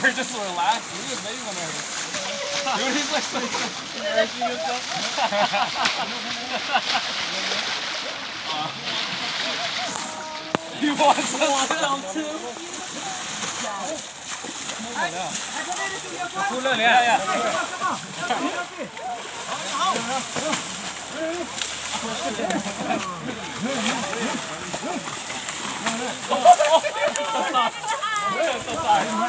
They're just relaxed. Look at his face on there. Dude, he's like, like embarrassing himself. he wants us to. Cool, yeah, yeah. Ja.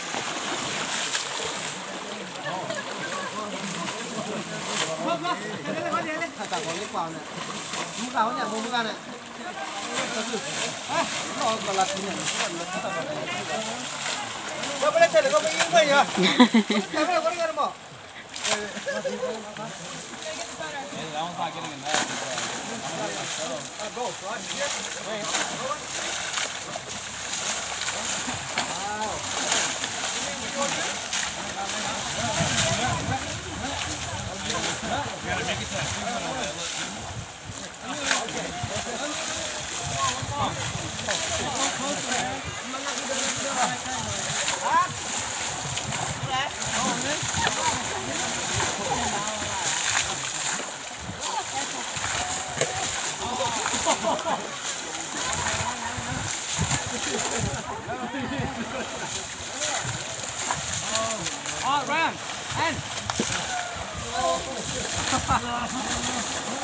cả có những quả này mũ cáo nhỉ mũ gan này nó còn là thứ này nó còn là thứ này có cái này có cái yên thôi nhỉ cái này có cái này mà Hãy subscribe cho kênh Ghiền Mì Gõ Để không bỏ lỡ những video hấp dẫn Oh, Ram! And! Oh, my God.